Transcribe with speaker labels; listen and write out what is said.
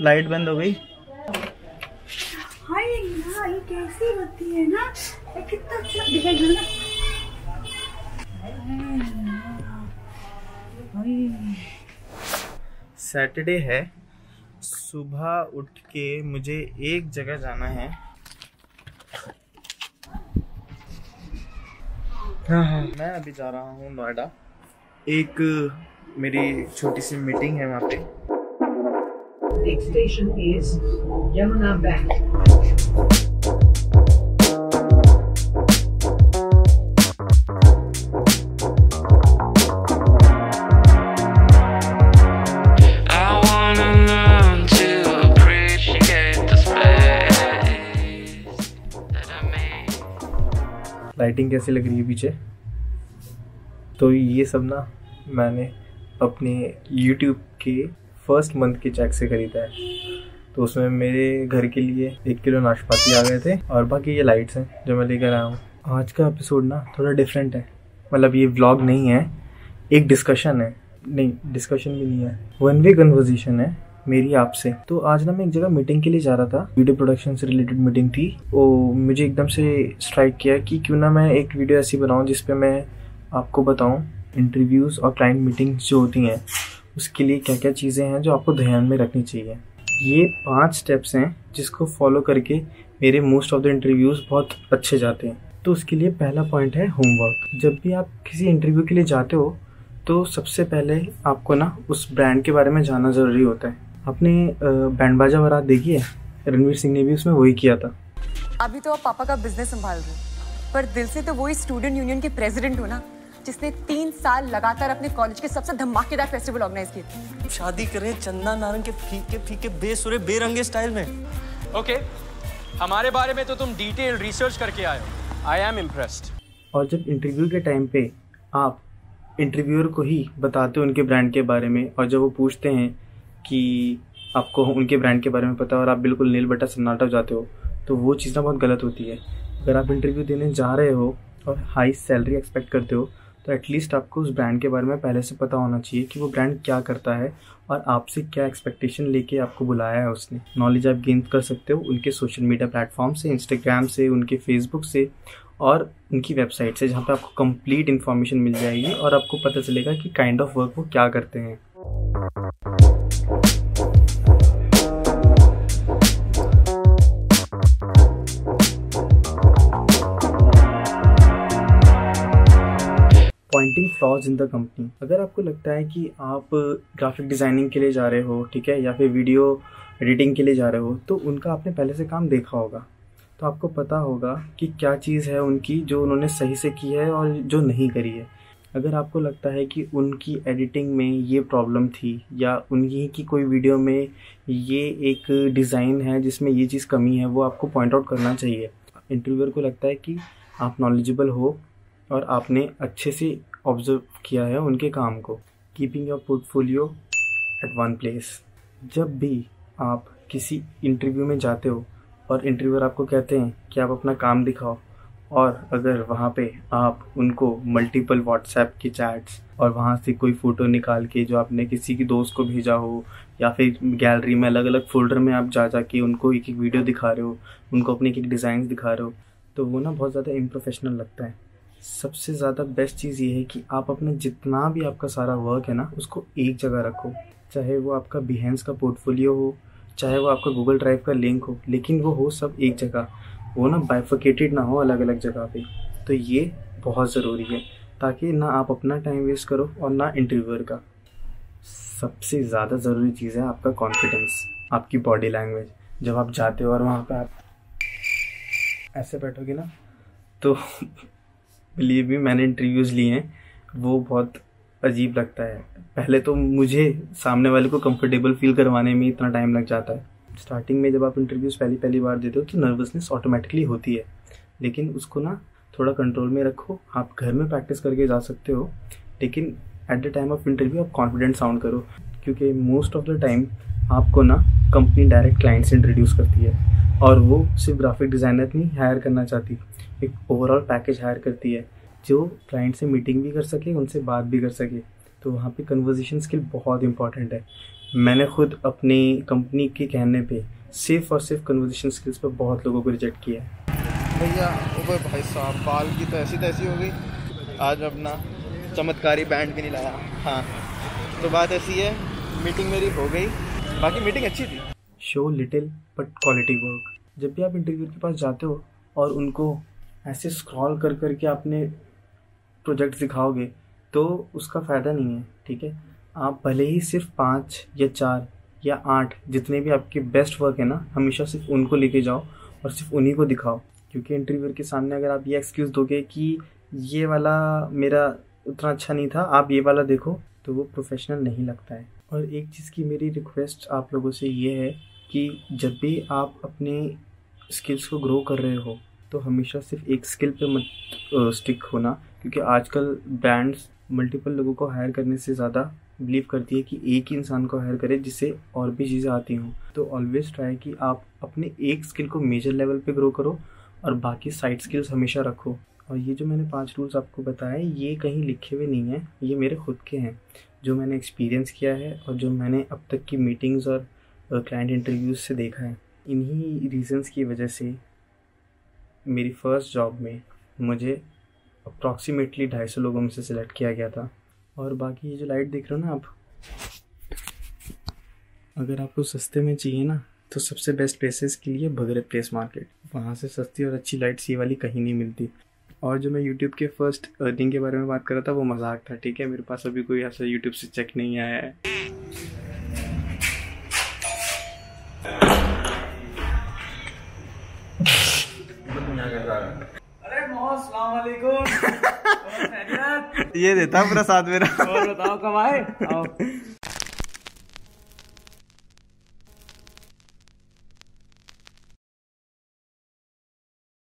Speaker 1: Light बंद हो गई।
Speaker 2: हाय ना ये कैसी होती है ना? ये कितना अच्छा दिखाई ना।
Speaker 1: सैटरडे है। सुबह उठ के मुझे एक जगह जाना है। हाँ हाँ। मैं अभी जा रहा हूँ नोएडा। एक मेरी छोटी सी मीटिंग है वहाँ पे।
Speaker 3: Next station is Yamuna Bank.
Speaker 1: Lighting कैसी लग रही है पीछे? तो ये सब ना मैंने अपने YouTube के फ़र्स्ट मंथ के चेक से खरीदा है। तो उसमें मेरे घर के लिए एक किलो नाशपाती आ गए थे और बाकी ये लाइट्स हैं जो मैं लेकर आया हूँ। आज का एपिसोड ना थोड़ा डिफरेंट है। मतलब ये व्लॉग नहीं है, एक डिस्कशन है। नहीं डिस्कशन भी नहीं है। वन वे कन्वर्जेशन है। मेरी आपसे। तो आज ना मैं एक जगह मीटिंग के लिए जा रहा था। वीडियो प्रोडक्शन से रिलेटेड मीटिंग थी। वो मुझे एकदम से स्ट्राइक किया कि क्यों ना मैं एक वीडियो ऐसी बनाऊँ जिसपे मैं आपको बताऊँ इंटरव्यूज़ और क्लाइंट मीटिंग्स जो होती हैं, उसके लिए क्या क्या चीज़ें हैं जो आपको ध्यान में रखनी चाहिए। ये पाँच स्टेप्स हैं जिसको फॉलो करके मेरे मोस्ट ऑफ़ द इंटरव्यूज़ बहुत अच्छे जाते हैं। तो उसके लिए पहला पॉइंट है होमवर्क जब भी आप किसी इंटरव्यू के लिए जाते हो तो सबसे पहले आपको ना उस ब्रांड के बारे में जानना ज़रूरी होता है। आपने बैंड बाजा बारात देखी है? रणवीर सिंह ने भी उसमें वही किया था।
Speaker 4: अभी तो आप पापा का बिज़नेस संभाल रहे हो। पर दिल से तो वही स्टूडेंट यूनियन के प्रेसिडेंट हो ना जिसने तीन साल लगातार अपने कॉलेज के सबसे धमाकेदार फेस्टिवल ऑर्गेनाइज किए।
Speaker 5: शादी करें चंदा नारंग के फीके फीके बेसुरे बेरंगे स्टाइल में।
Speaker 6: ओके हमारे बारे में तो तुम डिटेल रिसर्च करके आए हो। आई एम इम्प्रेस्ड
Speaker 1: और जब इंटरव्यू के टाइम पे आप इंटरव्यूअर को ही बताते हो उनके ब्रांड के बारे में और जब वो पूछते हैं कि आपको उनके ब्रांड के बारे में पता और आप बिल्कुल नील बटा सन्नाटा जाते हो तो वो चीज़ ना बहुत गलत होती है। अगर आप इंटरव्यू देने जा रहे हो और हाई सैलरी एक्सपेक्ट करते हो तो एटलीस्ट आपको उस ब्रांड के बारे में पहले से पता होना चाहिए कि वो ब्रांड क्या करता है और आपसे क्या एक्सपेक्टेशन लेके आपको बुलाया है उसने। नॉलेज आप गेन कर सकते हो उनके सोशल मीडिया प्लेटफॉर्म से इंस्टाग्राम से, उनके फेसबुक से और उनकी वेबसाइट से, जहाँ पे आपको कंप्लीट इन्फॉर्मेशन मिल जाएगी और आपको पता चलेगा कि काइंड ऑफ़ वर्क वो क्या करते हैं। फ्लॉज इन द कंपनी अगर आपको लगता है कि आप ग्राफिक डिज़ाइनिंग के लिए जा रहे हो, ठीक है, या फिर वीडियो एडिटिंग के लिए जा रहे हो तो उनका आपने पहले से काम देखा होगा। तो आपको पता होगा कि क्या चीज़ है उनकी जो उन्होंने सही से की है और जो नहीं करी है। अगर आपको लगता है कि उनकी एडिटिंग में ये प्रॉब्लम थी, या उनकी की कोई वीडियो में ये एक डिज़ाइन है जिसमें ये चीज़ कमी है, वो आपको पॉइंट आउट करना चाहिए। इंटरव्यूअर को लगता है कि आप नॉलेजेबल हो और आपने अच्छे से ऑब्ज़र्व किया है उनके काम को keeping your portfolio at one place जब भी आप किसी इंटरव्यू में जाते हो और इंटरव्यूअर आपको कहते हैं कि आप अपना काम दिखाओ और अगर वहाँ पे आप उनको मल्टीपल व्हाट्सएप की चैट्स और वहाँ से कोई फ़ोटो निकाल के जो आपने किसी की दोस्त को भेजा हो या फिर गैलरी में अलग अलग फोल्डर में आप जा जा के उनको एक एक वीडियो दिखा रहे हो, उनको अपने एक एक डिज़ाइन दिखा रहे हो तो वो ना बहुत ज़्यादा इम्प्रोफेशनल लगता है। सबसे ज़्यादा बेस्ट चीज़ ये है कि आप अपने जितना भी आपका सारा वर्क है ना, उसको एक जगह रखो। चाहे वो आपका बिहेंस का पोर्टफोलियो हो, चाहे वो आपका गूगल ड्राइव का लिंक हो, लेकिन वो हो सब एक जगह। वो ना बाइफिकेटेड ना हो अलग अलग जगह पे। तो ये बहुत ज़रूरी है, ताकि ना आप अपना टाइम वेस्ट करो और ना इंटरव्यूअर का। सबसे ज़्यादा ज़रूरी चीज़ है आपका कॉन्फिडेंस आपकी बॉडी लैंग्वेज जब आप जाते हो और वहाँ पर आप ऐसे बैठोगे ना तो बिलीव भी मैंने इंटरव्यूज़ लिए हैं, वो बहुत अजीब लगता है। पहले तो मुझे सामने वाले को कंफर्टेबल फील करवाने में इतना टाइम लग जाता है। स्टार्टिंग में जब आप इंटरव्यूज़ पहली पहली बार देते हो तो नर्वसनेस ऑटोमेटिकली होती है। लेकिन उसको ना थोड़ा कंट्रोल में रखो। आप घर में प्रैक्टिस करके जा सकते हो, लेकिन at the time of interview आप कॉन्फिडेंट साउंड करो। क्योंकि मोस्ट ऑफ़ द टाइम आपको ना कंपनी डायरेक्ट क्लाइंट से इंट्रोड्यूस करती है। और वो सिर्फ़ ग्राफिक डिज़ाइनर नहीं हायर करना चाहती। एक ओवरऑल पैकेज हायर करती है, जो क्लाइंट से मीटिंग भी कर सके, उनसे बात भी कर सके। तो वहाँ पे कन्वर्जेशन स्किल बहुत इंपॉर्टेंट है। मैंने खुद अपनी कंपनी के कहने पे सिर्फ़ और सिर्फ़ कन्वर्जेशन स्किल्स पर बहुत लोगों को रिजेक्ट किया है।
Speaker 7: भैया ओए भाई साहब, बाल की तो ऐसी तैसी हो गई। आज अपना चमत्कारी बैंड भी नहीं लाया। हाँ तो बात ऐसी है मीटिंग मेरी हो गई। बाकी मीटिंग अच्छी थी।
Speaker 1: Show little but quality work जब भी आप इंटरव्यू के पास जाते हो और उनको ऐसे स्क्रॉल कर कर के अपने प्रोजेक्ट दिखाओगे तो उसका फ़ायदा नहीं है, ठीक है? आप भले ही सिर्फ़ पाँच या चार या आठ जितने भी आपके बेस्ट वर्क है ना, हमेशा सिर्फ़ उनको लेके जाओ और सिर्फ़ उन्हीं को दिखाओ। क्योंकि इंटरव्यूअर के सामने अगर आप ये एक्सक्यूज़ दोगे कि ये वाला मेरा उतना अच्छा नहीं था, आप ये वाला देखो तो वो प्रोफेशनल नहीं लगता है। और एक चीज़ की मेरी रिक्वेस्ट आप लोगों से ये है कि जब भी आप अपने स्किल्स को ग्रो कर रहे हो तो हमेशा सिर्फ़ एक स्किल पे मत स्टिक होना, क्योंकि आजकल ब्रांड्स मल्टीपल लोगों को हायर करने से ज़्यादा बिलीव करती है कि एक ही इंसान को हायर करे जिससे और भी चीज़ें आती हों। तो ऑलवेज ट्राई कि आप अपने एक स्किल को मेजर लेवल पे ग्रो करो और बाकी साइड स्किल्स हमेशा रखो। और ये जो मैंने पाँच रूल्स आपको बताए, ये कहीं लिखे हुए नहीं हैं, ये मेरे खुद के हैं। जो मैंने एक्सपीरियंस किया है और जो मैंने अब तक की मीटिंग्स और क्लाइंट इंटरव्यूज़ से देखा है, इन्हीं रीजंस की वजह से मेरी फ़र्स्ट जॉब में मुझे अप्रॉक्सीमेटली ढाई सौ लोगों में से सिलेक्ट किया गया था। और बाकी ये जो लाइट देख रहे हो ना आप, अगर आपको सस्ते में चाहिए ना तो सबसे बेस्ट प्लेसेस के लिए भगरत प्लेस मार्केट वहाँ से सस्ती और अच्छी लाइट्स ये वाली कहीं नहीं मिलती। और जो मैं यूट्यूब के फ़र्स्ट अर्निंग के बारे में बात कर रहा था वो मज़ाक था ठीक है? मेरे पास अभी कोई ऐसा यूट्यूब से चेक नहीं आया है। ये देता पूरा साथ मेरा।
Speaker 8: और बताओ कब आए